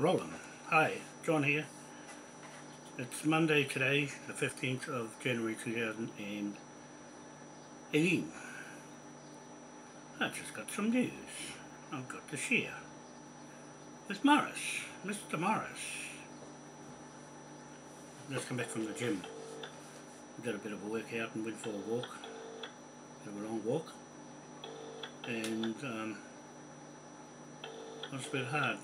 Rolling. Hi, John here. It's Monday today, the 15th of January 2018. I've just got some news I've got to share with Morris, Mr. Morris. Just come back from the gym. Did a bit of a workout and went for a walk. A long walk. And um, was a bit hard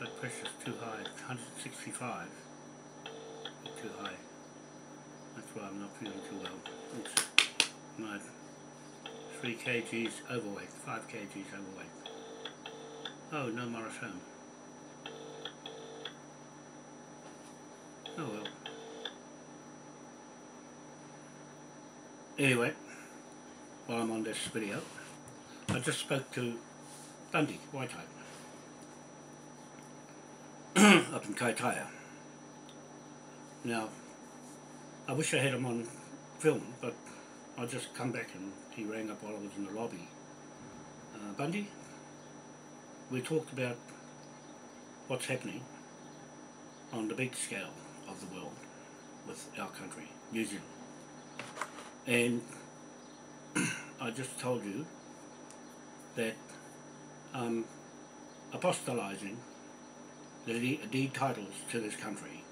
blood pressure's too high, 165. Too high. That's why I'm not feeling too well. It's my 3 kgs overweight, 5 kgs overweight. Oh, no Morris home. Oh well. Anyway, while I'm on this video, I just spoke to Bundy, Whitehead. up in Kaitaia. Now, I wish I had him on film, but I just come back and he rang up while I was in the lobby. Uh, Bundy, we talked about what's happening on the big scale of the world with our country, New Zealand. And I just told you that I'm apostolizing the deed titles to this country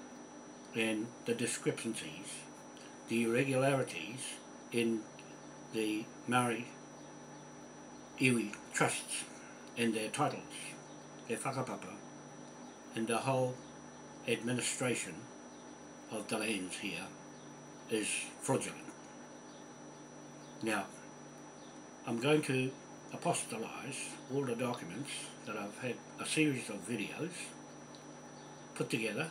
and the discrepancies, the irregularities in the Maori iwi trusts and their titles, their whakapapa, and the whole administration of the lands here is fraudulent. Now, I'm going to apostolize all the documents that I've had a series of videos put together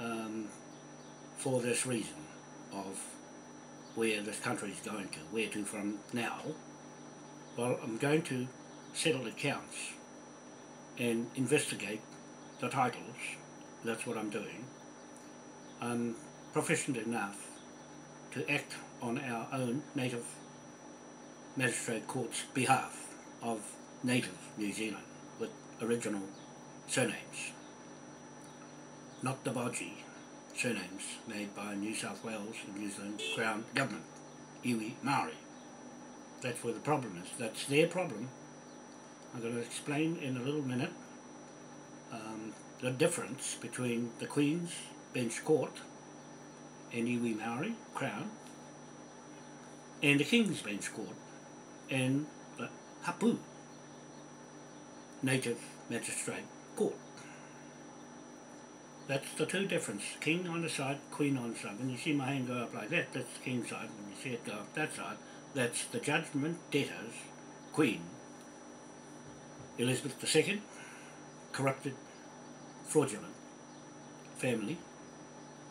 um, for this reason of where this country is going to, where to from now. Well, I'm going to settle accounts and investigate the titles. That's what I'm doing. I'm proficient enough to act on our own native magistrate court's behalf of native New Zealand with original surnames not the Baji surnames made by New South Wales and New Zealand Crown Government, iwi Maori. That's where the problem is. That's their problem. I'm going to explain in a little minute um, the difference between the Queen's Bench Court and iwi Maori Crown and the King's Bench Court and the Hapu Native Magistrate Court. That's the two difference. King on the side, queen on the side. When you see my hand go up like that, that's the king's side. When you see it go up that side, that's the judgment debtors, queen. Elizabeth II, corrupted, fraudulent family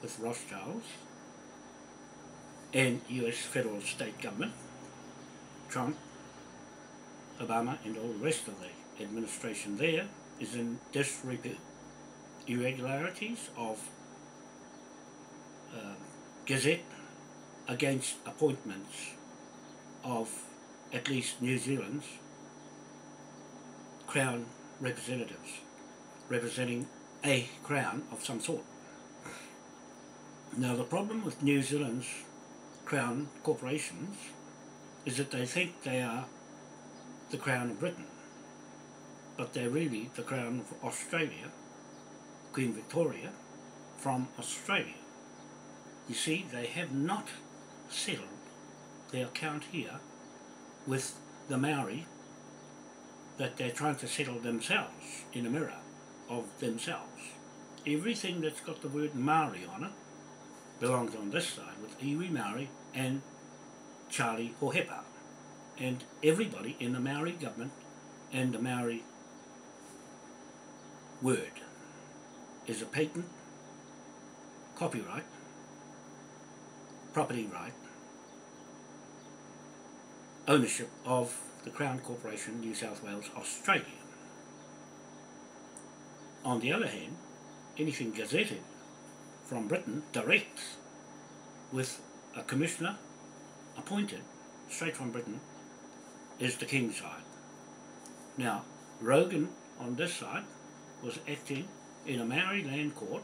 with Rothschilds and US federal state government, Trump, Obama and all the rest of the administration there is in disrepute irregularities of uh, Gazette against appointments of at least New Zealand's Crown representatives representing a Crown of some sort. Now the problem with New Zealand's Crown corporations is that they think they are the Crown of Britain, but they're really the Crown of Australia Queen Victoria from Australia. You see, they have not settled their account here with the Maori that they're trying to settle themselves in a mirror of themselves. Everything that's got the word Maori on it belongs on this side with Iwi Maori and Charlie Hohepa. And everybody in the Maori government and the Maori word is a patent, copyright, property right, ownership of the Crown Corporation New South Wales, Australia. On the other hand, anything gazetted from Britain direct with a commissioner appointed straight from Britain is the King's side. Now, Rogan on this side was acting in a Maori land court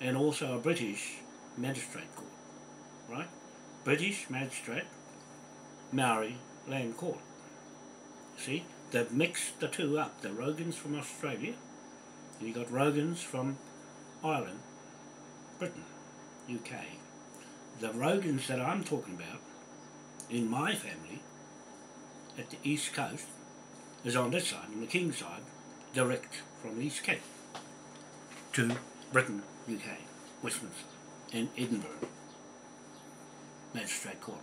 and also a British magistrate court, right? British magistrate, Maori land court. See, they've mixed the two up. The Rogans from Australia, and you got Rogans from Ireland, Britain, UK. The Rogans that I'm talking about in my family at the east coast is on this side, on the King's side, direct from East Cape to Britain, UK, Westminster and Edinburgh Magistrate Court.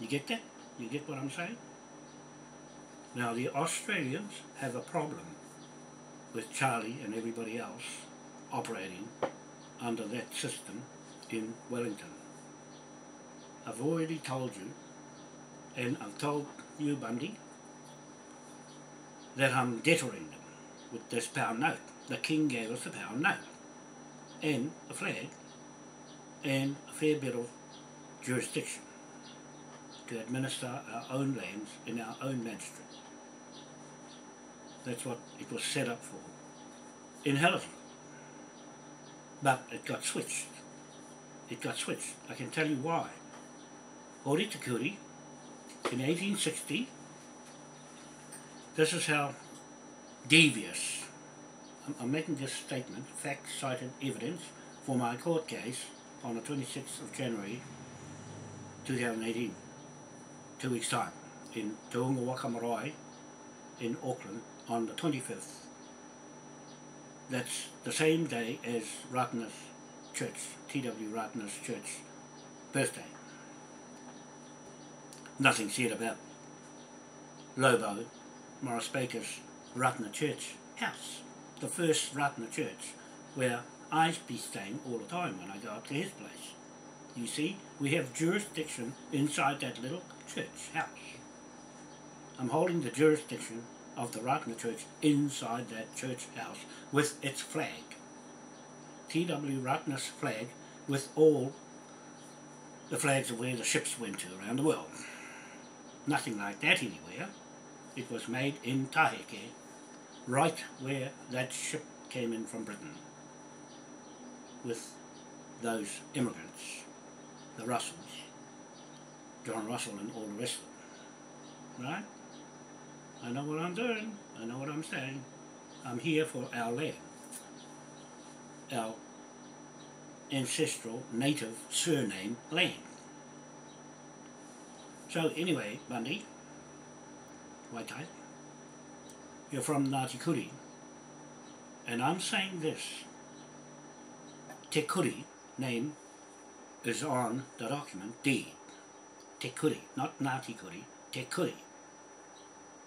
You get that? You get what I'm saying? Now the Australians have a problem with Charlie and everybody else operating under that system in Wellington. I've already told you, and I've told you, Bundy, that I'm debtoring them with this pound note. The King gave us a pound note, and a flag, and a fair bit of jurisdiction to administer our own lands in our own magistrate. That's what it was set up for in Hamilton. But it got switched. It got switched. I can tell you why. Hori Te Kuri, in 1860, this is how devious, I'm, making this statement, fact-cited evidence for my court case on the 26th of January 2018, two weeks time, in Te Unga Waka in Auckland on the 25th. That's the same day as Ratana's church, T.W. Ratana's church birthday. Nothing said about Lobo, Morris Baker's Ratana Church house, the first Ratana church, where I be staying all the time when I go up to his place. You see, we have jurisdiction inside that little church house. I'm holding the jurisdiction of the Ratana Church inside that church house with its flag. T.W. Ratana's flag with all the flags of where the ships went to around the world. Nothing like that anywhere. It was made in Taheke, right where that ship came in from Britain with those immigrants, the Russells, John Russell and all the rest of them. Right? I know what I'm doing. I know what I'm saying. I'm here for our land. Our ancestral native surname land. So anyway, Bundy, Waitai, you're from Ngāti Kuri, and I'm saying this, Te Kuri name is on the document deed. Te Kuri, not Ngāti Kuri, Te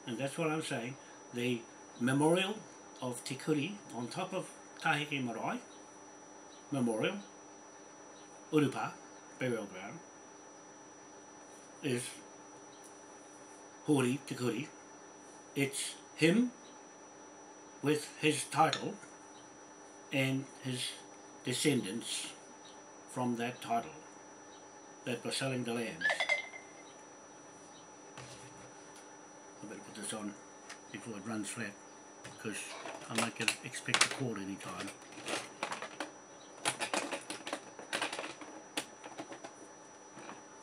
And that's what I'm saying. The memorial of Te Kuri on top of Taheke Marae Memorial, Urupa, burial ground, is Hori Te Kuri. It's him with his title and his descendants from that title that were selling the lands. I better put this on before it runs flat because I might get expect a call any time.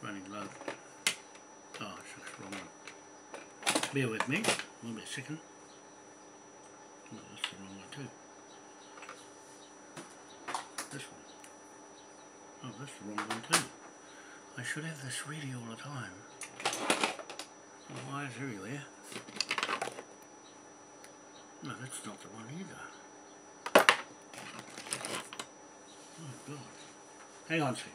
Running low. Oh, it's the wrong one. Bear with me. One bit second. No, that's the wrong one too. This one. Oh, that's the wrong one too. I should have this ready all the time. Wires everywhere. No, that's not the one either. Oh God. Hang on a second.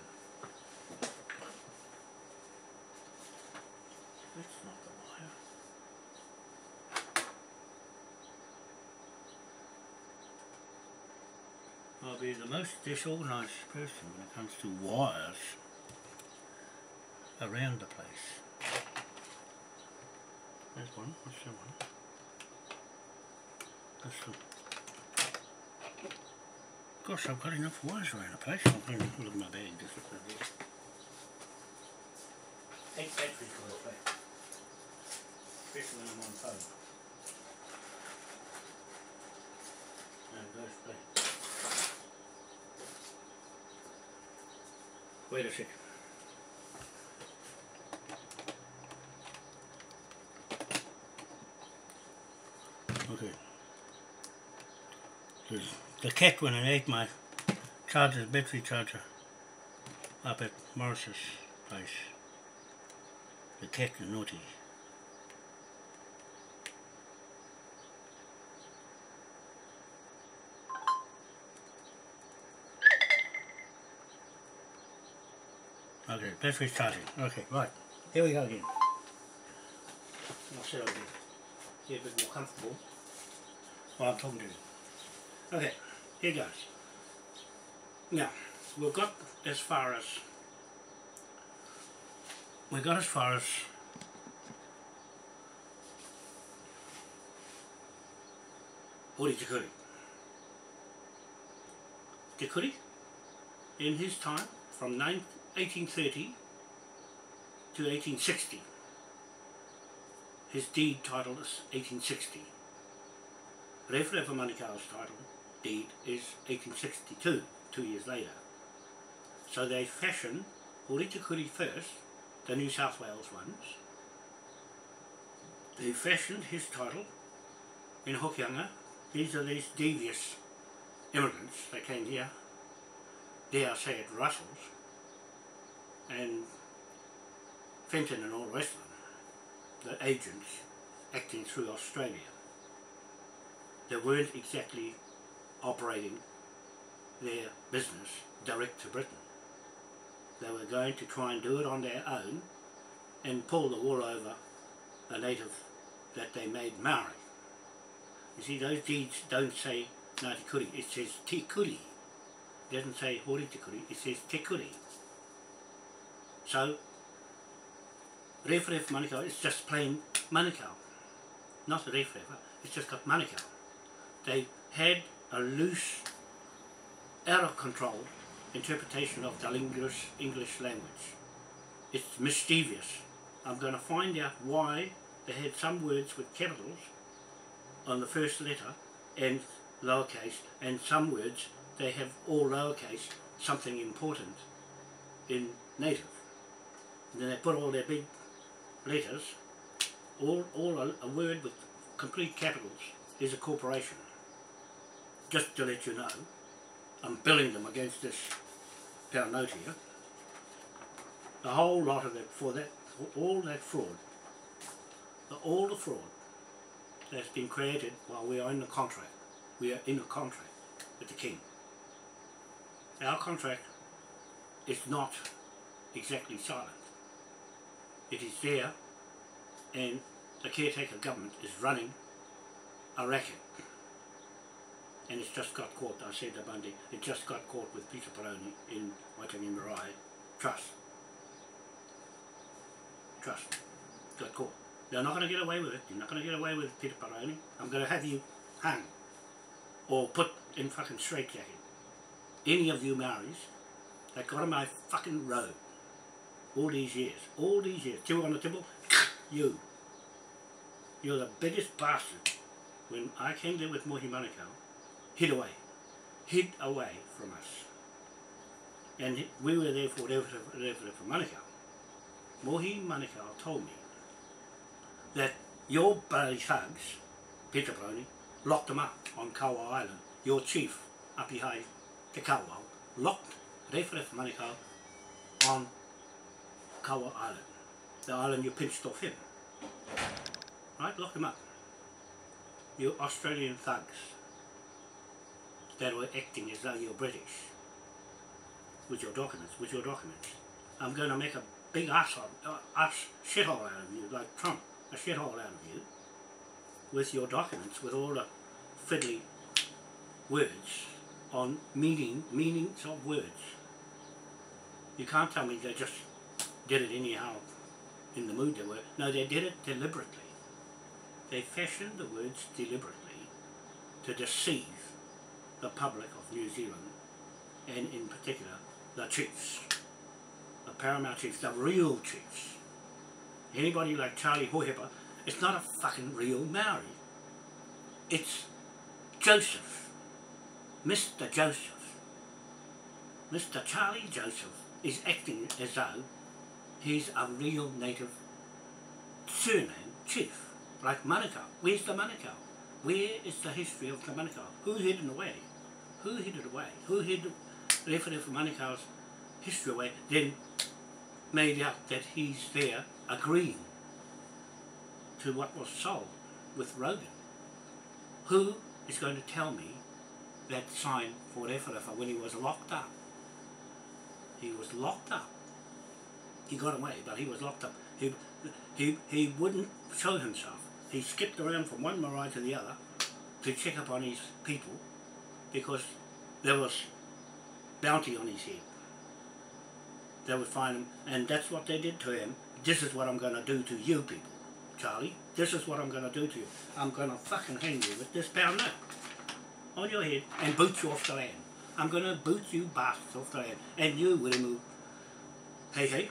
That's not the wire. I'll be the most disorganized person when it comes to wires around the place. There's one, what's that one? This one. Gosh, I've got enough wires around the place. I'm going to look at my bag just at this. Eight batteries for the flat. Especially when I'm on phone. Wait a second. Okay. The cat went and ate my charger, battery charger up at Morris's place. The cat is naughty. Okay, battery's charging. Okay, right. Here we go again. I'll sit over here. Get a bit more comfortable while I'm talking to you. Okay, here goes. Now, we've got as far as we got as far as Ori Te Kuri. Te Kuri, in his time, from 9, 1830 to 1860, his deed title is 1860. Rewharewha Manukau's title, deed, is 1862, two years later. So they fashioned Ori first, the New South Wales ones. They fashioned his title in Hokianga. These are these devious immigrants that came here, dare I say it, Russells, and Fenton and all the rest of them, the agents acting through Australia. They weren't exactly operating their business direct to Britain. They were going to try and do it on their own and pull the wool over a native that they made Maori. You see, those deeds don't say Ngāti Kuri, it says Te Kuri. It doesn't say Hori Te Kuri, it says Te Kuri. So, Rewharewha Manukau is just plain Manukau. Not Rewharewha, it's just got Manukau. They had a loose, out of control interpretation of the English, English language. It's mischievous. I'm going to find out why they had some words with capitals on the first letter and lowercase and some words they have all lowercase something important in native. And then they put all their big letters, all, all a, a word with complete capitals is a corporation. Just to let you know, I'm billing them against this pound note here. The whole lot of it for that, all that fraud, all the fraud that's been created while we are in the contract. We are in a contract with the King. Our contract is not exactly silent. It is there and the caretaker government is running a racket. And it's just got caught, I said to Bundy, it just got caught with Peter Peroni in Waitangi Marae Trust. Trust. Got caught. They're not going to get away with it. You're not going to get away with Peter Peroni. I'm going to have you hung. Or put in fucking straitjacket. Any of you Maoris that got on my fucking road all these years. All these years. Two on the table, you. You're the biggest bastard. When I came there with Mohi Manukau, hid away. Hid away from us. And we were there for whatever for Manukau. Mohi Manukau told me that your bloody thugs, Peter Brony, locked them up on Kawau Island. Your chief, Apihai Te Kawau, locked Rewharewha Manukau on Kawau Island. The island you pinched off him. Right, lock him up. You Australian thugs that were acting as though you're British with your documents, with your documents. I'm going to make a big ass, uh, ass shithole out of you, like Trump a shithole out of you with your documents, with all the fiddly words on meaning, meanings of words. You can't tell me they're just did it anyhow in the mood they were. No, they did it deliberately. They fashioned the words deliberately to deceive the public of New Zealand and in particular the chiefs, the paramount chiefs, the real chiefs anybody like Charlie Hohepa, it's not a fucking real Maori. It's Joseph. Mr. Joseph. Mr. Charlie Joseph is acting as though he's a real native surname chief, like Manukau. Where's the Manukau? Where is the history of the Manukau? Who hid it away? Who hid it away? Who hid Rewharewha Manukau's history away? Then made out that he's there agreeing to what was sold with Rogan. Who is going to tell me that sign for Rewharewha when he was locked up? He was locked up. He got away, but he was locked up. He, he, he wouldn't show himself. He skipped around from one marae to the other to check up on his people because there was bounty on his head. They would find him, and that's what they did to him. This is what I'm going to do to you people, Charlie. This is what I'm going to do to you. I'm going to fucking hang you with this pound note on your head and boot you off the land. I'm going to boot you bastards off the land. And you, William, hey, hey,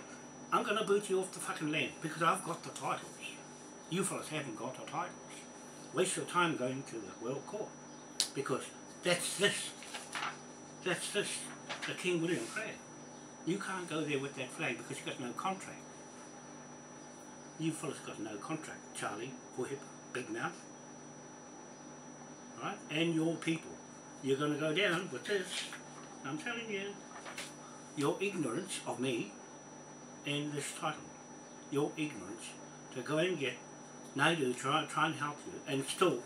I'm going to boot you off the fucking land because I've got the titles. You fellas haven't got the titles. Waste your time going to the World Court because that's this. That's this, the King William Crown. You can't go there with that flag because you've got no contract. You fellas got no contract, Charlie, for hip, big mouth. Right? And your people. You're going to go down with this. I'm telling you. Your ignorance of me and this title. Your ignorance to go and get Naidu try, try and help you and still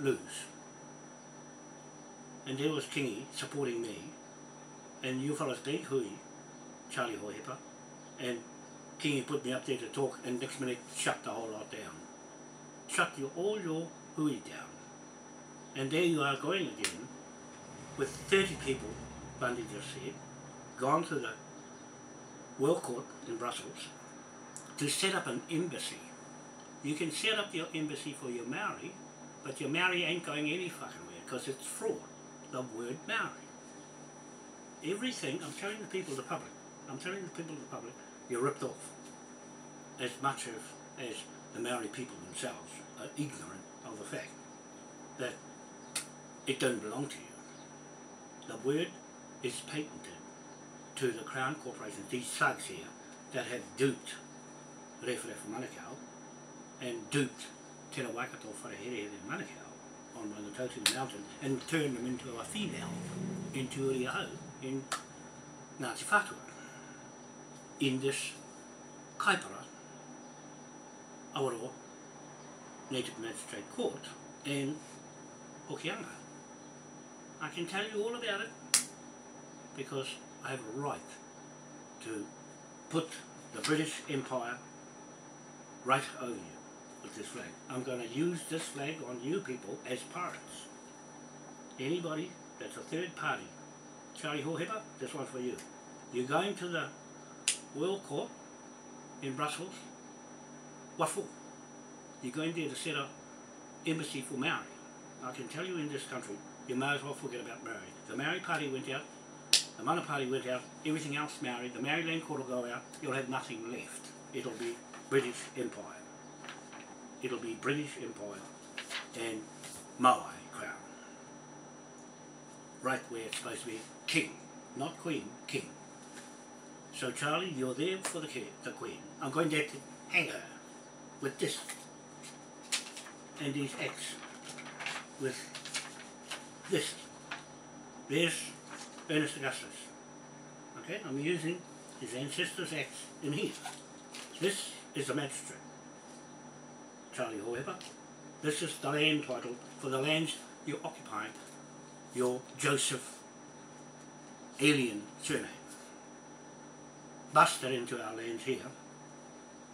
lose. And there was Kingy supporting me and you fellas beat Hui Charlie Hohepa, and Kingy put me up there to talk, and next minute shut the whole lot down. Shut you, all your hui down. And there you are going again, with 30 people, Bundy just said, gone to the World Court in Brussels to set up an embassy. You can set up your embassy for your Maori, but your Maori ain't going any fucking where because it's fraud, the word Maori. Everything, I'm telling the people, the public, I'm telling the people of the public, you're ripped off. As much as, as the Maori people themselves are ignorant of the fact that it don't belong to you. The word is patented to the Crown Corporation, these thugs here, that have duped Rewharewha Manukau and duped Te Waikato Wharehere in Manukau on the Tautunu Mountain and turned them into a female in Tuuriahau in Ngāti Whātua in this Kaipara Awaroa Native Magistrate Court in Hokianga. I can tell you all about it because I have a right to put the British Empire right over you with this flag. I'm going to use this flag on you people as pirates. Anybody that's a third party, Charlie Hohepa, this one's for you. You're going to the World Court in Brussels. What for? You're going there to set up embassy for Maori. I can tell you in this country, you may as well forget about Maori. The Maori party went out, the Mana party went out, everything else Maori, the Maori land court will go out, you'll have nothing left. It'll be British Empire. It'll be British Empire and Maui crown. Right where it's supposed to be king, not queen, king. So Charlie, you're there for the, king, the queen. I'm going to have to hang her with this and these X with this. There's Ernest Augustus. Okay, I'm using his ancestor's X in here. This is the magistrate, Charlie Hohepa. This is the land title for the lands you're occupying, your Joseph alien surname busted into our lands here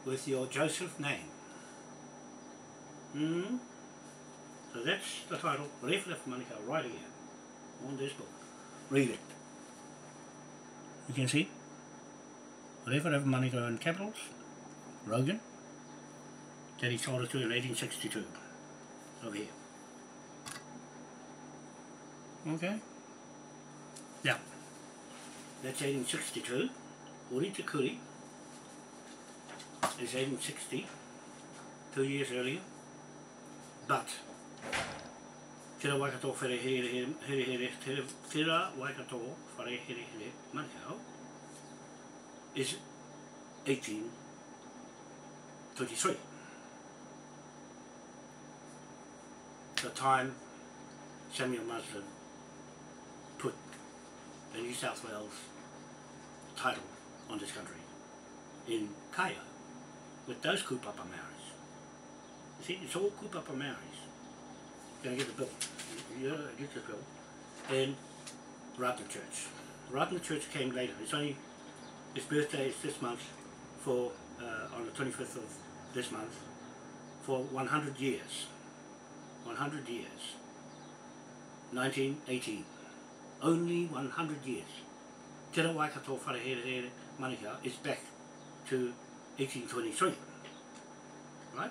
with your Joseph name. Hmm? So that's the title, Rewharewha Manukau, right here, on this book. Read it. You can see, Rewharewha Manukau in capitals, Rogan, that he sold it to in 1862, over here. Okay? Yeah. That's 1862. Uri Te Kuri is 1860, two years earlier, but Te ra Waikato where here here here here te ra Waikato whare here here Manukau is 1823. The time Samuel Marsden put the New South Wales title on this country in Kaya with those Kupapa Maoris. You see, it's all Kupapa Maoris. Gonna get the bill. Yeah, get the bill. And Ratana Church. Ratana Church came later. It's only his birthday is this month for uh, on the 25th of this month for 100 years. 100 years. 1918. Only 100 years. Te ra Waikato Wharehere Manukau is back to 1823. Right?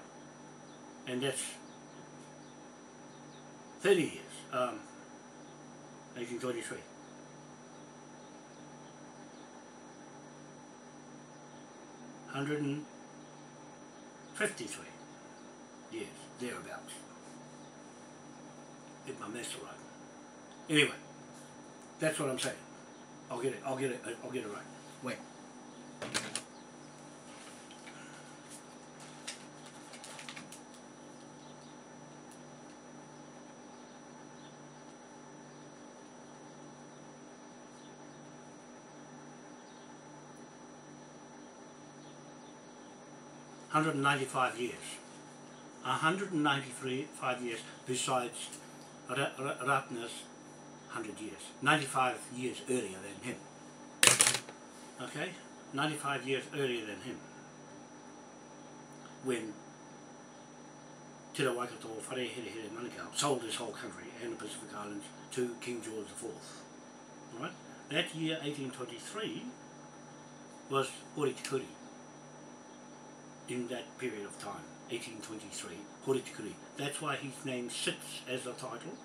And that's 30 years. Um, 1823. Hundred and fifty-three years, thereabouts. If my mess right. Anyway, that's what I'm saying. I'll get it, I'll get it, I'll get it right. Wait. Hundred and ninety-five years. hundred and ninety-three, five years besides Ra- Ra- Ratana's hundred years. Ninety-five years earlier than him. Okay? Ninety-five years earlier than him. When Te Waikato Wharehere Manukau sold his whole country and the Pacific Islands to King George IV. Right? That year, 1823, was Hori Te Kuri in that period of time, 1823, Hori Te Kuri. That's why his name sits as a title,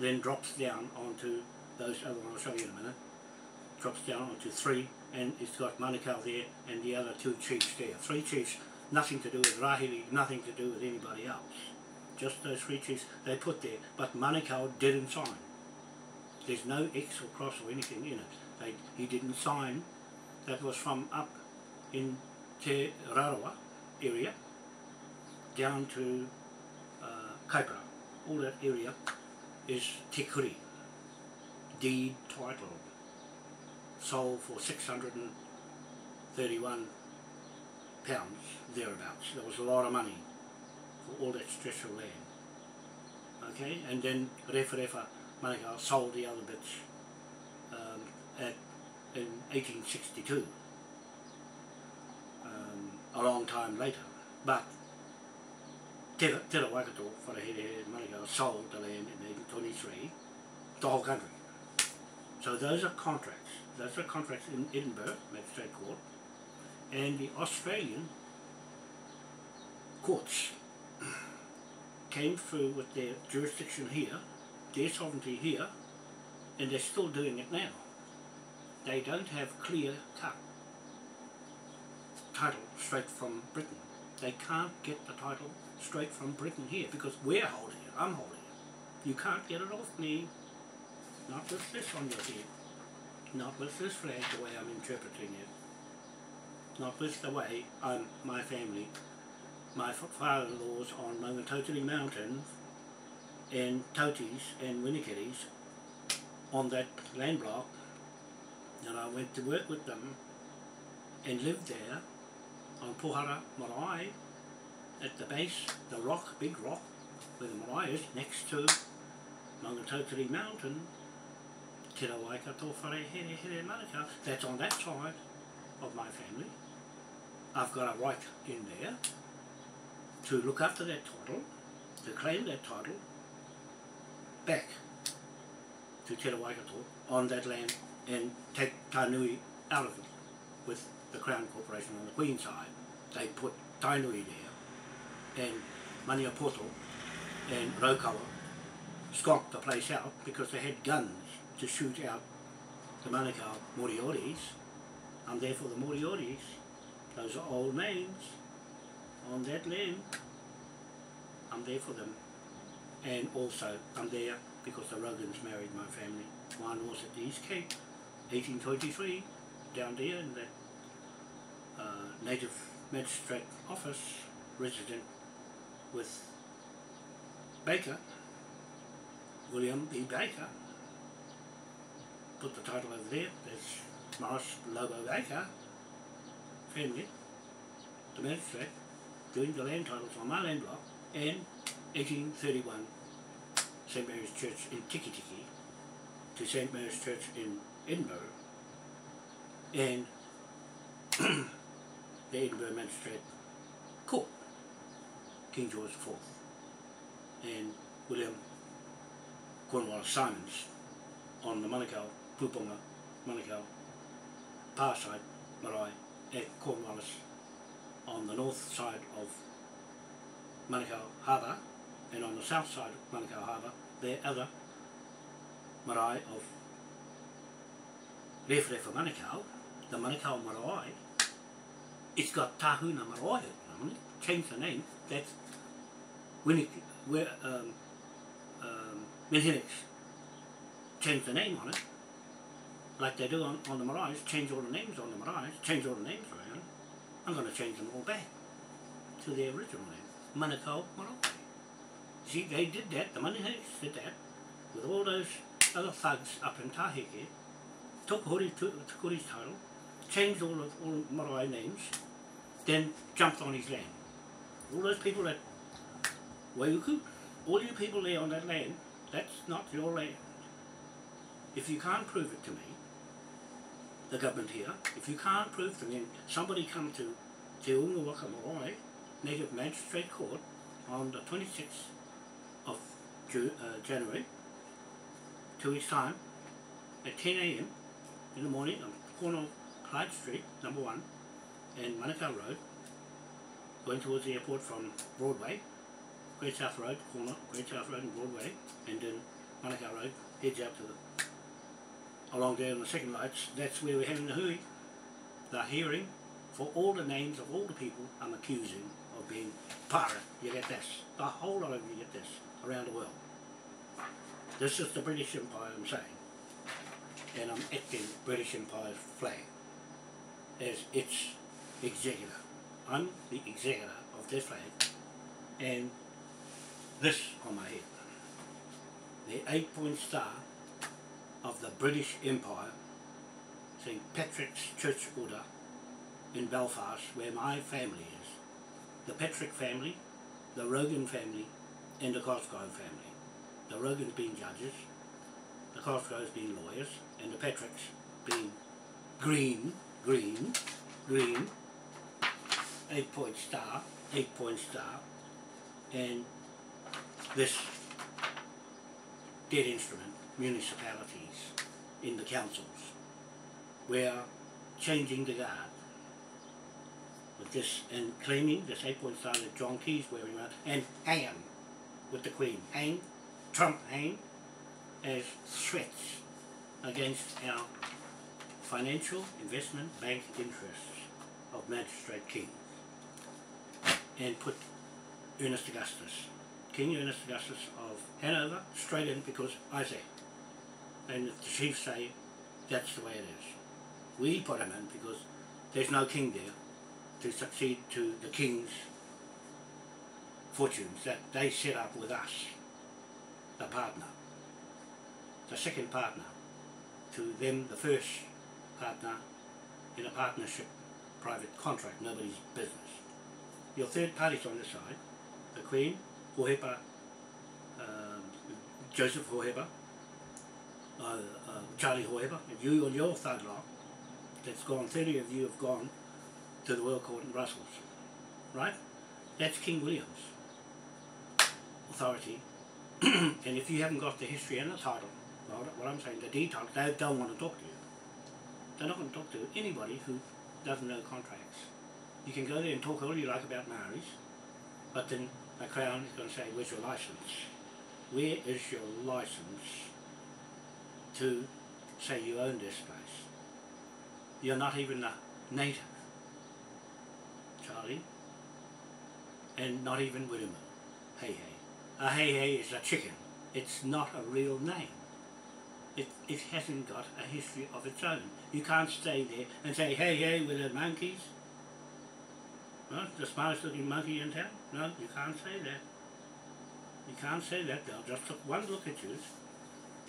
then drops down onto those other ones, I'll show you in a minute, drops down onto three, and it's got Manukau there and the other two chiefs there. Three chiefs, nothing to do with Rahiri, nothing to do with anybody else. Just those three chiefs they put there, but Manukau didn't sign. There's no X or cross or anything in it. They, he didn't sign. That was from up in Te Rarawa area down to uh, Kaipara. All that area is Te Kuri. Deed title. Sold for 631 pounds, thereabouts. There was a lot of money for all that stretch of land. Okay, and then Refa Refa Manukau sold the other bits um, at, in 1862 um, a long time later. But Te, Te Waikato Wharehere Manukau sold the land in 1823, the whole country. So those are contracts. Those are contracts in Edinburgh Magistrate Court and the Australian courts came through with their jurisdiction here, their sovereignty here, and they're still doing it now. They don't have clear cut title straight from Britain. They can't get the title straight from Britain here because we're holding it. I'm holding it. You can't get it off me. Not with this on your head. Not with this flag the way I'm interpreting it. Not with the way I'm, my family, my fa- father-in-law's on Maungatautari Mountain and Totis and Winnikiris on that land block and I went to work with them and lived there on Pohara Marae at the base, the rock, big rock, where the marae is, next to Maungatautari Mountain, Te Ra Waikato Wharehere Here Manukau. That's on that side of my family. I've got a right in there to look after that title, to claim that title back to Te Waikato on that land and take Tainui out of it with the Crown Corporation on the Queen side. They put Tainui there and Maniapoto and Raukawa sconked the place out because they had guns to shoot out the Manukau Morioris. and therefore the Morioris. Those are old names on that land. I'm there for them. And also, I'm there because the Rogans married my family. One was at the East Cape, 1823, down there in that uh, native magistrate office resident with Baker, William B. Baker, put the title over there, there's Morris Lobo Baker, family, the magistrate, doing the land titles on my land block, and 1831 St Mary's Church in Tikitiki to St Mary's Church in Edinburgh, and the Edinburgh Magistrate. Court, King George IV, and William Cornwallis Symonds on the Manukau, Puponga, Manukau, Par side, Marae, at Cornwallis on the north side of Manukau Harbour and on the south side of Manukau Harbour, their other marae of Rewharewha Manukau, the Manukau Marae, it's got Tahuna Marae, change the name, that's it, where, um, um, the name on it, like they do on, on the Marais, change all the names on the Marais, change all the names around, I'm going to change them all back to their original name, Manukau Marae. See, they did that, the Menhelix did that, with all those other thugs up in Taheke, took Hori, title, changed all of all Marae names, then jumped on his land. All those people that Waiuku, all you people there on that land, that's not your land. If you can't prove it to me, the government here, if you can't prove to me, somebody come to Te Marae Native Magistrate Court on the 26th of Ju uh, January, two weeks time, at 10 a.m. in the morning on the corner of Clyde Street, number one, and Manukau Road, going towards the airport from Broadway, Great South Road, corner, Great South Road and Broadway, and then Manukau Road, heads out to the, along there on the second lights, that's where we're having the hui, the hearing for all the names of all the people I'm accusing of being para, you get this, the whole lot of you get this, around the world. This is the British Empire I'm saying, and I'm acting British Empire's flag as its executor. I'm the executor of this flag, and this on my head. The eight point star of the British Empire, St. Patrick's Church Order in Belfast, where my family is. The Patrick family, the Rogan family, and the Cosgrove family. The Rogans being judges, the Cosgroves being lawyers, and the Patricks being green, green, green, eight point star, eight point star, and this dead instrument, municipalities in the councils, we're changing the guard. With this and claiming this eight point star that John Key's wearing around and hang with the Queen, hang, Trump hang as threats against our financial investment bank interests of Magistrate King and put Ernest Augustus, King Ernest Augustus of Hanover, straight in because I say. And the chiefs say that's the way it is. We put him in because there's no king there to succeed to the king's fortunes that they set up with us, the partner, the second partner, to them the first partner in a partnership private contract, nobody's business. Your third parties on this side, the Queen, Hohepa, um, Joseph Hohepa, uh, uh, Charlie Hohepa, and you on your third lot, that's gone, 30 of you have gone to the World Court in Brussels, right? That's King William's authority. and if you haven't got the history and the title, well, what I'm saying, the details, they don't want to talk to you. They're not going to talk to anybody who doesn't know contracts. You can go there and talk all you like about Maoris, but then the Crown is going to say, where's your license? Where is your license to say you own this place? You're not even a native, Charlie, and not even Widomer. Hey hey. A hey hey is a chicken. It's not a real name. It, it hasn't got a history of its own. You can't stay there and say, hey hey, we're the monkeys. Well, the smartest looking monkey in town? No, you can't say that. You can't say that. They'll just look one look at you.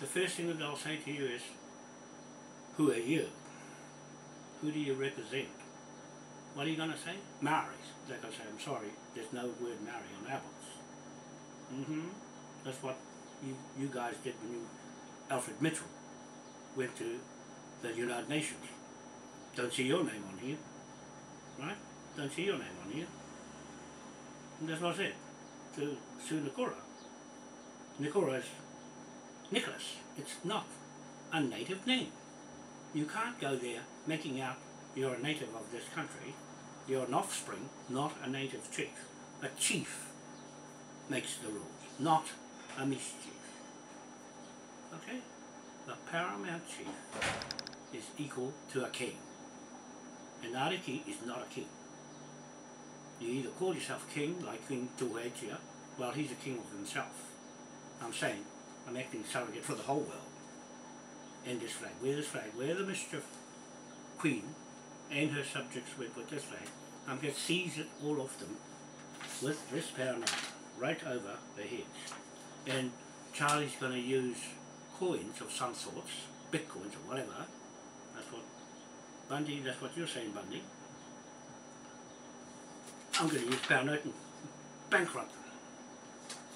The first thing that they'll say to you is, who are you? Who do you represent? What are you going to say? Maoris. They're going to say, I'm sorry, there's no word Maori on our. Mm-hmm. That's what you, you guys did when you, Alfred Mitchell, went to the United Nations. Don't see your name on here. Right? Don't see your name on here. And that's what I said to Sue Nikora. Nikora is Nicholas. It's not a native name. You can't go there making out you're a native of this country. You're an offspring, not a native chief. A chief makes the rules, not a mischief. Okay? The paramount chief is equal to a king. And Ariki is not a king. You either call yourself king, like King Tuheitia, well, he's a king of himself. I'm saying, I'm acting surrogate for the whole world. And this flag, where this flag, where the mischief queen and her subjects went with this flag, I'm going to seize it all off them with this power knife right over their heads. And Charlie's going to use coins of some sorts, bitcoins or whatever. That's what Bundy, that's what you're saying, Bundy. I'm going to use power note and bankrupt them.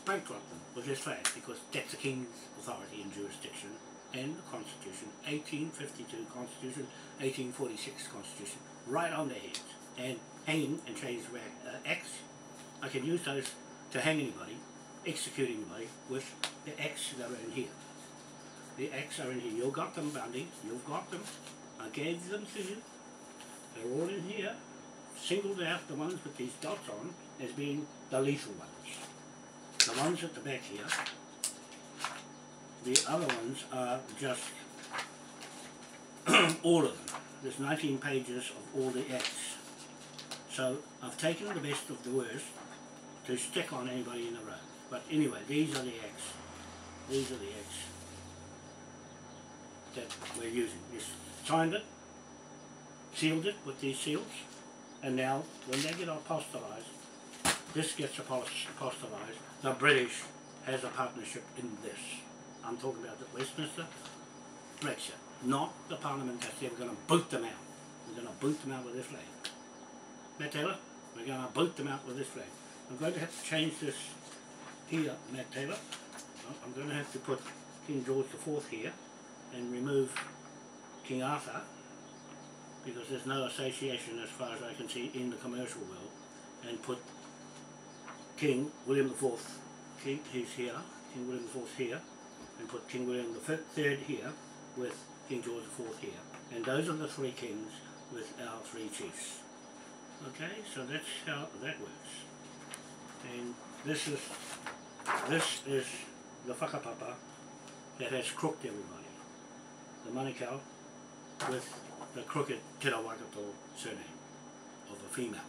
Bankrupt them with this flag because that's the King's authority and jurisdiction and the Constitution, 1852 Constitution, 1846 Constitution, right on their heads. And hanging and chains uh, X, I can use those to hang anybody, execute anybody with the X that are in here. The X are in here. You've got them, Bundy. You've got them. I gave them to you. They're all in here. Singled out the ones with these dots on as being the lethal ones. The ones at the back here, the other ones are just all of them. There's 19 pages of all the acts. So I've taken the best of the worst to stick on anybody in the road. But anyway, these are the acts. These are the acts that we're using. You signed it, sealed it with these seals, and now when they get apostolized, this gets apostolized. The British has a partnership in this. I'm talking about the Westminster Brexit, not the Parliament that's ever going to boot them out. We're going to boot them out with this flag. Matt Taylor, we're going to boot them out with this flag. I'm going to have to change this here, Matt Taylor. I'm going to have to put King George IV here and remove King Arthur because there's no association as far as I can see in the commercial world and put King William IV, King, he's here, King William IV here and put King William III here with King George IV here and those are the three kings with our three chiefs. Okay, so that's how that works. And this is this is the whakapapa that has crooked everybody. The money cow with the crooked Te Rawakato surname of a female.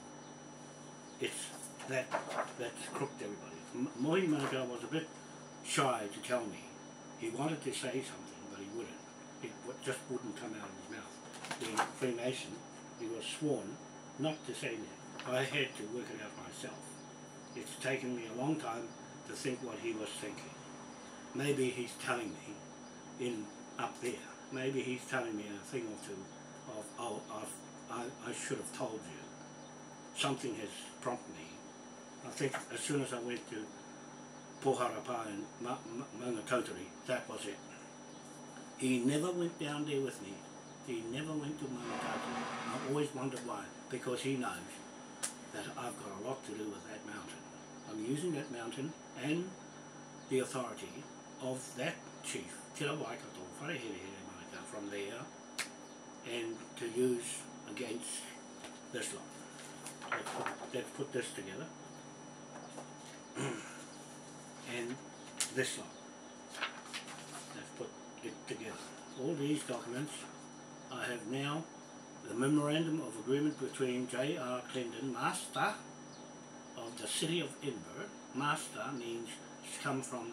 It's that that's crooked everybody. M Mohi Manukau was a bit shy to tell me. He wanted to say something, but he wouldn't. It just wouldn't come out of his mouth. Being Freemason, he was sworn not to say that. I had to work it out myself. It's taken me a long time to think what he was thinking. Maybe he's telling me in up there. Maybe he's telling me a thing or two of, oh, I've, I, I should have told you. Something has prompted me. I think as soon as I went to Poharapa and Ma Ma that was it. He never went down there with me. He never went to Maungatautari. I always wondered why, because he knows that I've got a lot to do with that mountain. I'm using that mountain and the authority of that chief, Te Waikato Wharehere Manukau from there and to use against this lot. Let's put, let's put this together and this lot. Let's put it together. All these documents I have now the Memorandum of Agreement between J.R. Clendon, Master of the City of Edinburgh. Master means it's come from,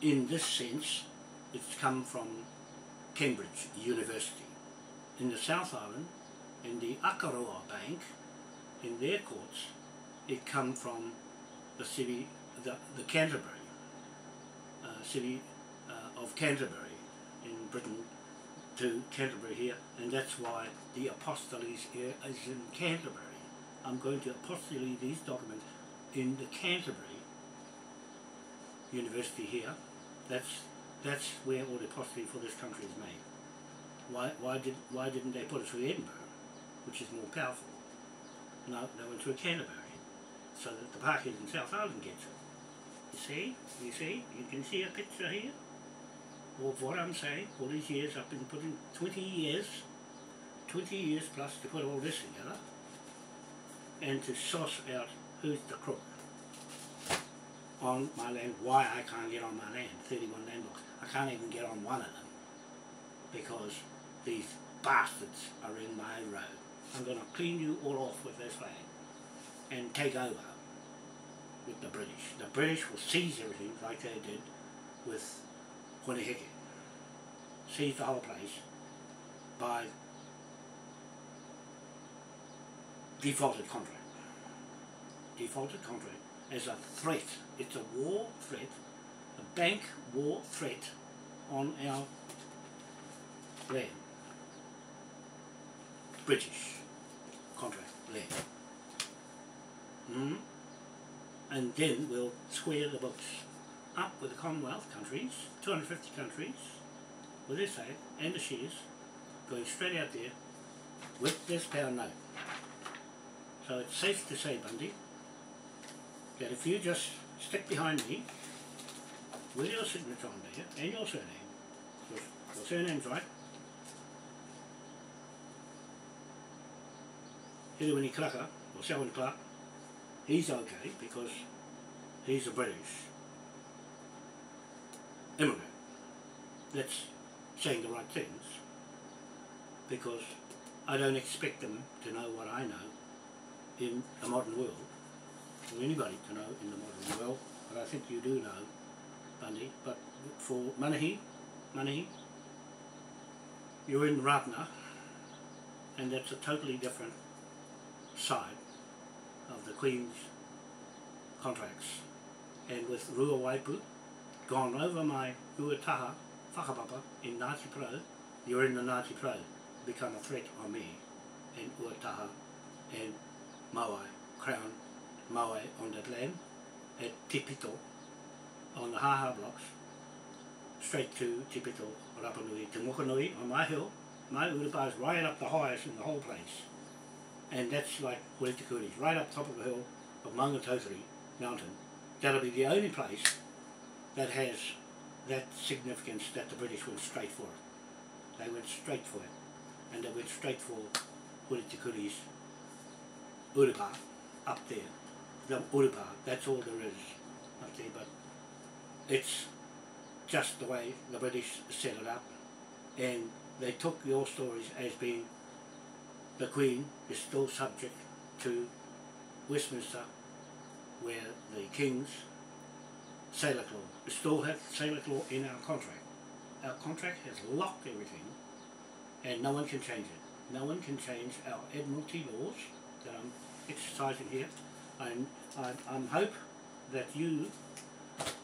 in this sense, it's come from Cambridge University. In the South Island, in the Akaroa Bank, in their courts, it come from the city, the, the Canterbury, uh, city uh, of Canterbury in Britain to Canterbury here, and that's why the apostoles here is in Canterbury. I'm going to apostolate these documents in the Canterbury University here. That's that's where all the apostolate for this country is made. Why why did why didn't they put it through Edinburgh, which is more powerful? No, they went through Canterbury, so that the Parkers in South Island gets it. You see, you see, you can see a picture here of what I'm saying. All these years I've been putting 20 years, 20 years plus to put all this together, and to source out who's the crook on my land, why I can't get on my land, 31 land blocks. I can't even get on one of them because these bastards are in my road. I'm going to clean you all off with this flag and take over with the British. The British will seize everything like they did with Hone Heke. Seize the whole place by defaulted contract. Defaulted contract as a threat. It's a war threat, a bank war threat on our land. British contract land. Mm? And then we'll square the books up with the Commonwealth countries, 250 countries, with this aid and the shares, going straight out there with this pound note. So it's safe to say, Bundy, that if you just stick behind me with your signature on there and your surname, your, your surname's right, Hilary Clarker, or Selwyn Clark, he's okay because he's a British immigrant. That's saying the right things because I don't expect them to know what I know in the modern world for anybody to know in the modern world, but I think you do know, Bundy. But for Manahi, Manahi, you're in Ratana, and that's a totally different side of the Queen's contracts. And with Rua Waipu, gone over my Uataha whakapapa in Ngāti Pro, you're in the Ngāti Pro, become a threat on me and Uataha and Maui, Crown Maui on that land at Tipito on the Haha blocks straight to Tipito, Rapanui, Te Mokanui on my hill. My Urupa is right up the highest in the whole place. And that's like Waitakuri, right up top of the hill of Maungatautari mountain. That'll be the only place that has that significance that the British went straight for it. They went straight for it. And they went straight for Waitakuri's Urupa up there the Urupa, that's all there is up there, but it's just the way the British set it up and they took your stories as being the Queen is still subject to Westminster where the King's sailor clause. We still have sailor clause in our contract. Our contract has locked everything and no one can change it. No one can change our Admiralty laws that I'm exercising here I'm, I, I'm hope that you,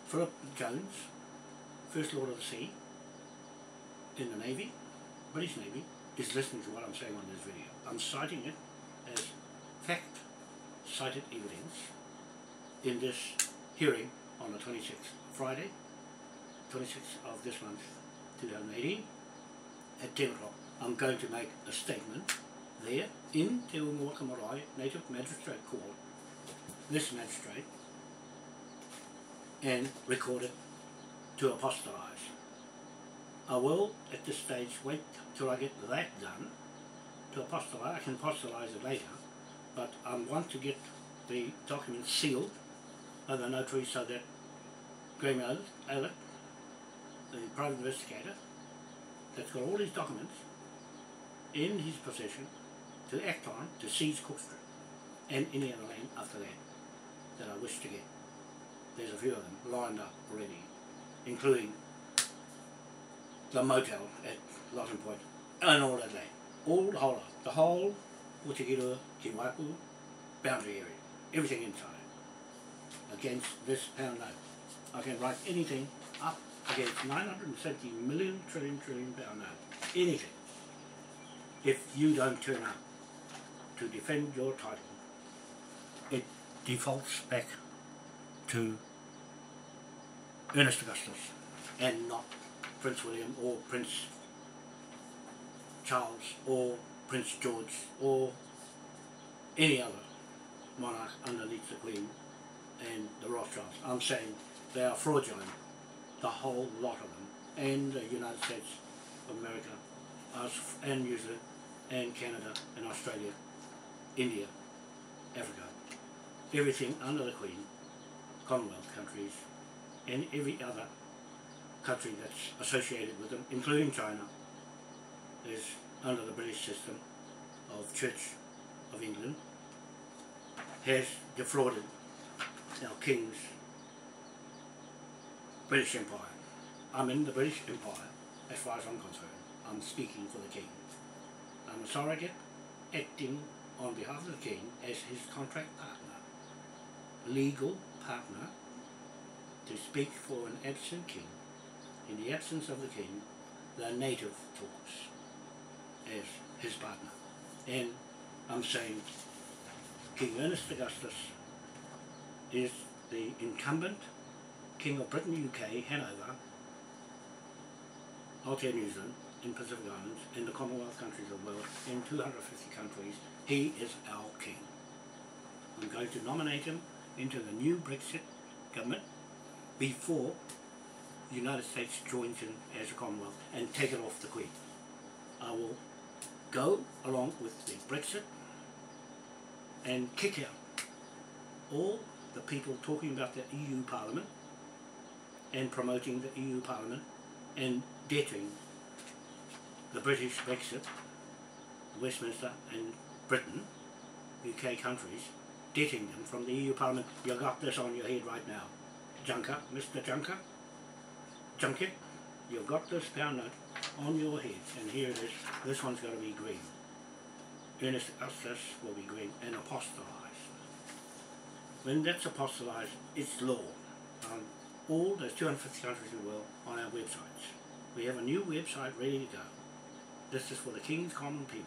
Philip Jones, First Lord of the Sea, in the Navy, British Navy, is listening to what I'm saying on this video. I'm citing it as fact cited evidence in this hearing on the 26th, Friday, 26th of this month, 2018, at 10 o'clock. I'm going to make a statement there in Te Ungoaka Marae Native Magistrate Court this magistrate and record it to apostolise. I will, at this stage, wait till I get that done to apostolise. I can apostolise it later, but I want to get the documents sealed by the notary so that Graham Eilert, the private investigator, that's got all these documents in his possession to act on to seize Cook Street and any other land after that that I wish to get. There's a few of them lined up already, including the motel at Lawton Point and all that land. All the whole lot. The whole Utikirua, Te Waipu, boundary area, everything inside, against this pound note. I can write anything up against 970 million trillion trillion pound note, anything, if you don't turn up to defend your title, it defaults back to Ernest Augustus and not Prince William or Prince Charles or Prince George or any other monarch underneath the Queen and the Rothschilds. I'm saying they are fraudulent, the whole lot of them, and the United States of America, us and New Zealand, and Canada and Australia, India, Africa, everything under the Queen, Commonwealth countries, and every other country that's associated with them, including China, is under the British system of Church of England, has defrauded our king's British Empire. I'm in the British Empire, as far as I'm concerned. I'm speaking for the king. I'm a surrogate acting on behalf of the king as his contract partner, legal partner to speak for an absent king. In the absence of the king, the native talks as his partner. And I'm saying King Ernest Augustus is the incumbent King of Britain, UK, Hanover, Aotea New Zealand, in Pacific Islands, in the Commonwealth countries of the world, in 250 countries. He is our king. I'm going to nominate him into the new Brexit government before the United States joins in as a Commonwealth and take it off the Queen. I will go along with the Brexit and kick out all the people talking about the EU Parliament and promoting the EU Parliament and debting the British Brexit, Westminster and Britain, UK countries, debting them from the EU Parliament. You've got this on your head right now. Juncker, Mr Juncker, Junket, you've got this pound note on your head and here it is. This one's got to be green. Ernest Augustus will be green and apostolized. When that's apostolized, it's law. Um, all those 250 countries in the world on our websites. We have a new website ready to go. This is for the King's common people,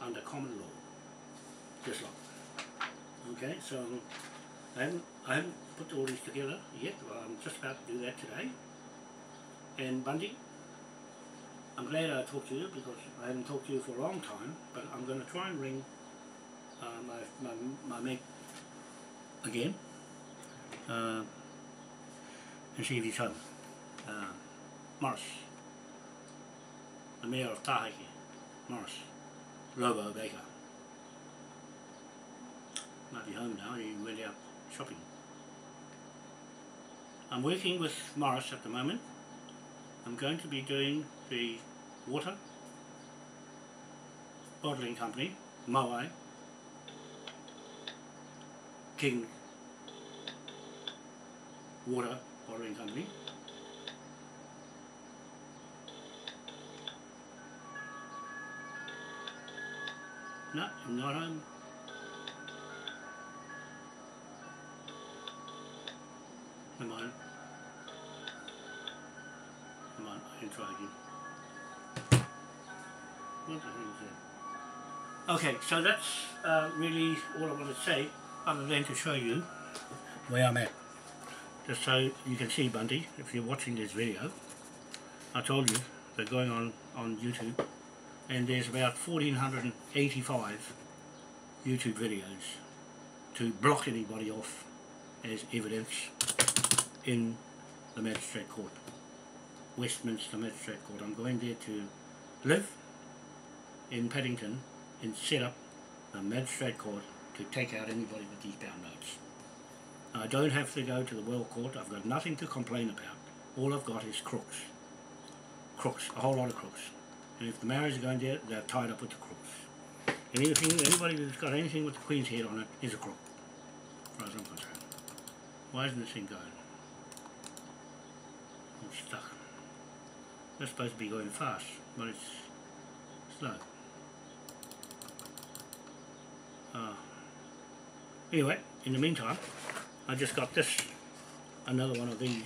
under common law. Just like Okay, so um, I haven't, I haven't put all these together yet. Well, I'm just about to do that today. And Bundy, I'm glad I talked to you because I haven't talked to you for a long time, but I'm going to try and ring uh, my, my, my mate again uh, and see if he's home. Uh, Morris, the mayor of Tahiti, Morris, Robo Baker. Might be home now, he went out shopping. I'm working with Morris at the moment. I'm going to be doing the water bottling company, Moai, King Water Bottling Company. No, I'm not home. Come on. On, I can try again. What the hell is that? Okay, so that's uh, really all I want to say, other than to show you where I'm at. Just so you can see Bundy, if you're watching this video, I told you they're going on, on YouTube, and there's about 1485 YouTube videos to block anybody off as evidence in the Magistrate Court, Westminster Magistrate Court. I'm going there to live in Paddington and set up a Magistrate Court to take out anybody with these pound notes. I don't have to go to the World Court, I've got nothing to complain about. All I've got is crooks. Crooks, a whole lot of crooks. And if the Maoris are going there, they're tied up with the crooks. Anything, anybody that's got anything with the Queen's head on it is a crook. Why isn't this thing going? I'm stuck. It's supposed to be going fast, but it's slow. Ah. Anyway, in the meantime, I just got this, another one of these,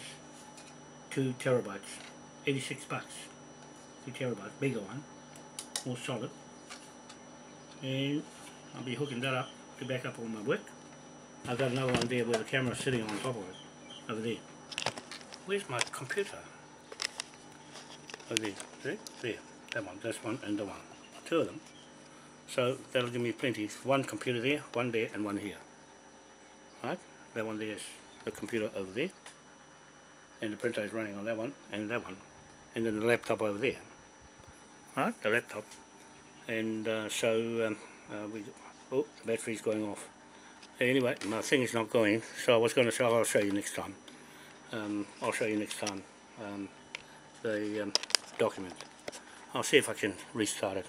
two terabytes, 86 bucks, two terabytes, bigger one, more solid, and I'll be hooking that up to back up all my work. I've got another one there where the camera's sitting on top of it, over there. Where's my computer? Over there, see? There, that one, this one and the one, two of them. So that'll give me plenty. One computer there, one there and one here. Right? That one there is the computer over there. And the printer is running on that one and that one. And then the laptop over there. Right? The laptop. And uh, so um, uh, we oh the battery's going off. Anyway, my thing is not going, so I was going to show. I'll show you next time. Um, I'll show you next time um, the um, document. I'll see if I can restart it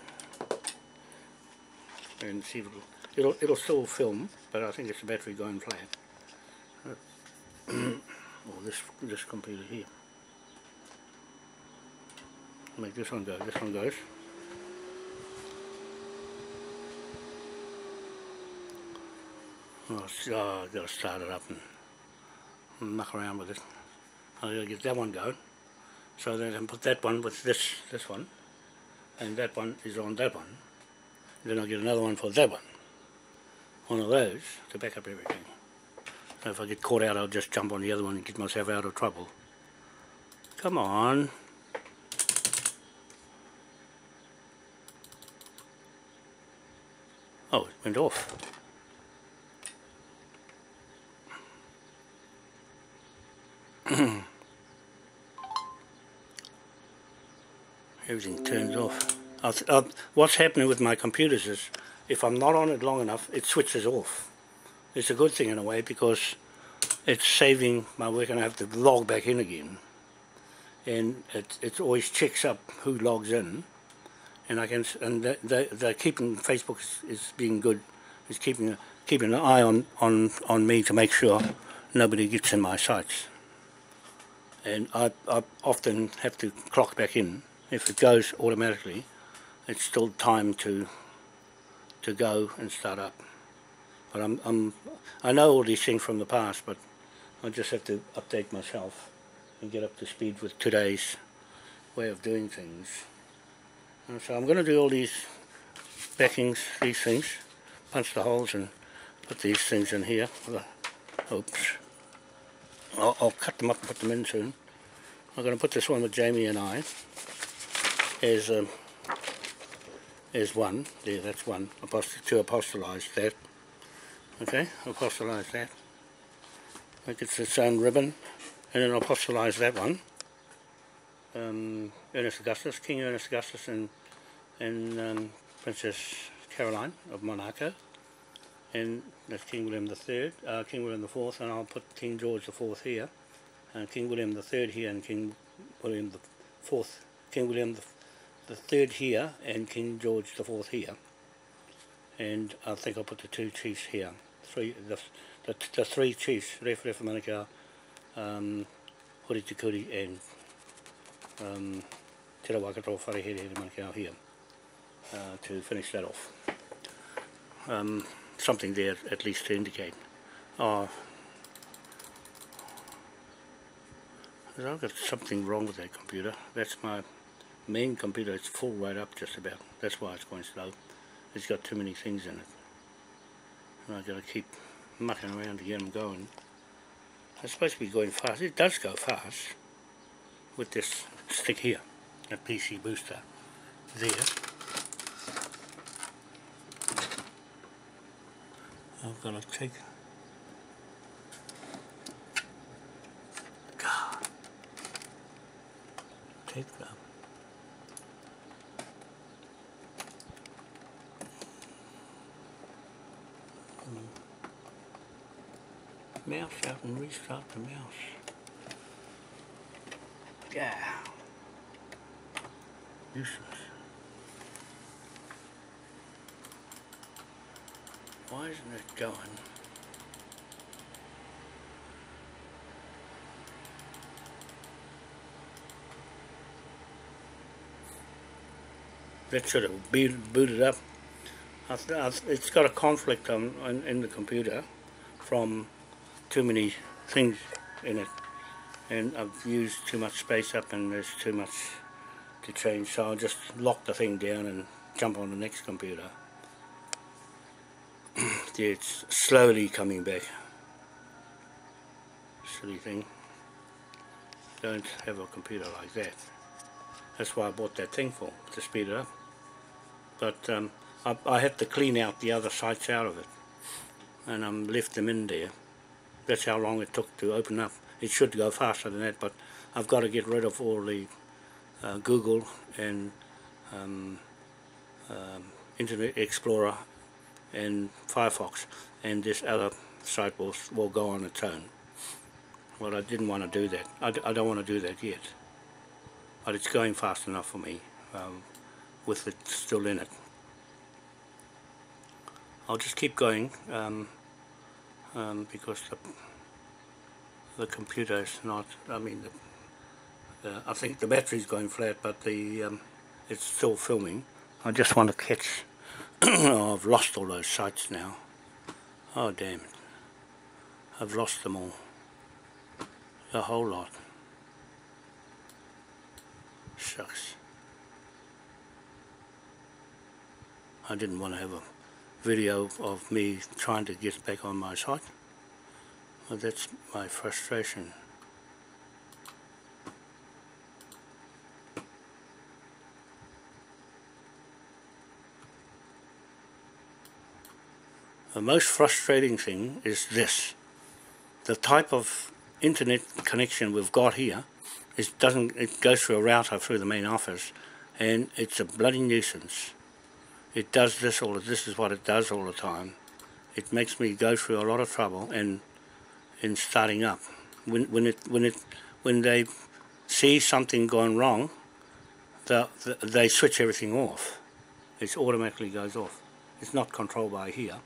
and see if it'll, it'll, it'll still film, but I think it's the battery going flat. or oh, this this computer here. Make this one go. This one goes. Oh, oh I've got to start it up and muck around with it. Got to get that one going. So then I can put that one with this this one, and that one is on that one. Then I'll get another one for that one. One of those to back up everything. So if I get caught out, I'll just jump on the other one and get myself out of trouble. Come on. Oh, it went off. Turns off. I'll, I'll, what's happening with my computers is if I'm not on it long enough, it switches off. It's a good thing in a way because it's saving my work and I have to log back in again. And it, it always checks up who logs in. And I can and they, they're keeping Facebook is, is being good, is keeping keeping an eye on, on, on me to make sure nobody gets in my sites. And I, I often have to clock back in. If it goes automatically, it's still time to to go and start up. But I'm, I'm I know all these things from the past, but I just have to update myself and get up to speed with today's way of doing things. And so I'm going to do all these backings, these things, punch the holes and put these things in here. Oops. I'll, I'll cut them up and put them in soon. I'm going to put this one with Jamie and I as um, is one. There, that's one. Apost to apostolize that. Okay, apostolize that. Make it its own ribbon. And then apostolize that one. Um, Ernest Augustus, King Ernest Augustus and, and um, Princess Caroline of Monaco. And that's King William III, uh, King William the Fourth, and I'll put King George the Fourth here. And King William the Third here and King William the Fourth, King William the the third here and King George the fourth here. And I think I'll put the two chiefs here. Three the, the, the three chiefs Ref Ref Manukau um, Hori Te Kuri and um, Te Rawakato Wharehere Here Manukau here uh, to finish that off. Um, something there at least to indicate. Oh. I've got something wrong with that computer. That's my main computer is full right up just about. That's why it's going slow. It's got too many things in it. And I've got to keep mucking around to get them going. It's supposed to be going fast. It does go fast with this stick here, a PC booster there. I'm going to take God. Take that. Mouse out and restart the mouse. Yeah. Useless. Why isn't it going? That should have booted up. it's got a conflict on, on in the computer from too many things in it and I've used too much space up and there's too much to change so I'll just lock the thing down and jump on the next computer. Yeah, it's slowly coming back. Silly thing. Don't have a computer like that. That's why I bought that thing for to speed it up. But um, I, I had to clean out the other sites out of it and I'm um, left them in there that's how long it took to open up it should go faster than that but I've got to get rid of all the uh, Google and um, um, Internet Explorer and Firefox and this other site will, will go on its own. Well, I didn't want to do that. I d I don't want to do that yet. But it's going fast enough for me um, with it still in it. I'll just keep going um, um, because the, the computer is not, I mean, the, I think the battery's going flat, but the um, it's still filming. I just want to catch, oh, I've lost all those sites now. Oh, damn it. I've lost them all. A whole lot. Shucks. I didn't want to have a video of me trying to get back on my site. But that's my frustration. The most frustrating thing is this. The type of internet connection we've got here is doesn't it goes through a router through the main office and it's a bloody nuisance it does this all this is what it does all the time. It makes me go through a lot of trouble and in starting up. When when it when it when they see something going wrong the, the, they switch everything off. It automatically goes off. It's not controlled by here.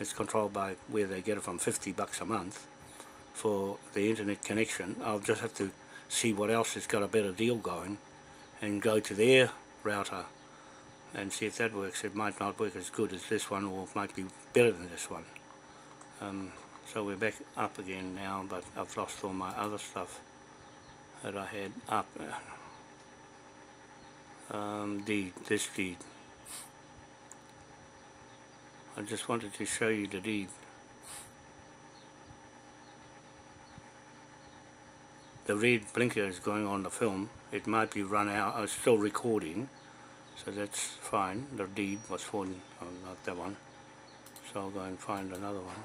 It's controlled by where they get it from 50 bucks a month for the internet connection. I'll just have to see what else has got a better deal going and go to their router and see if that works. It might not work as good as this one or it might be better than this one. Um, so we're back up again now but I've lost all my other stuff that I had up. Um, deed, this deed. I just wanted to show you the deed. The red blinker is going on the film. It might be run out. I'm still recording so that's fine. The deed was for oh, not that one. So I'll go and find another one.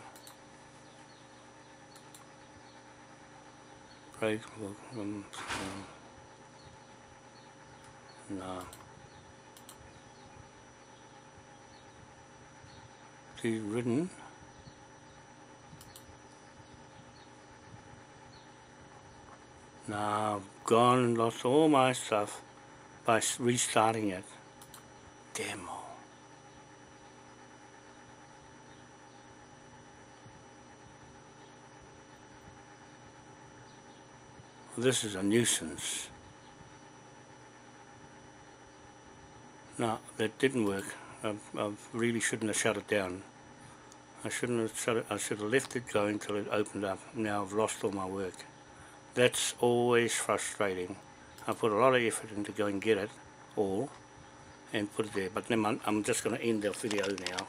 Break um, um, no deed written. Now I've gone and lost all my stuff by restarting it demo. This is a nuisance. No, that didn't work. I, I, really shouldn't have shut it down. I shouldn't have shut it, I should have left it going until it opened up. Now I've lost all my work. That's always frustrating. I put a lot of effort into going and get it all and put it there. But then I'm, I'm just going to end the video now.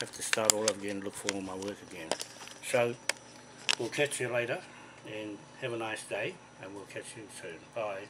Have to start all again look for all my work again. So we'll catch you later and have a nice day and we'll catch you soon. Bye.